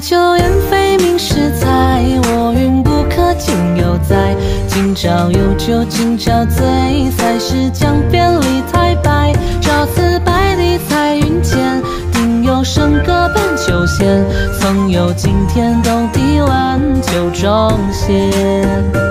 酒宴飞鸣诗彩，我云不可尽犹在。今朝有酒今朝醉，才是江边李太白。朝辞白帝彩云间，定有笙歌伴酒仙。曾有惊天动地万酒中仙。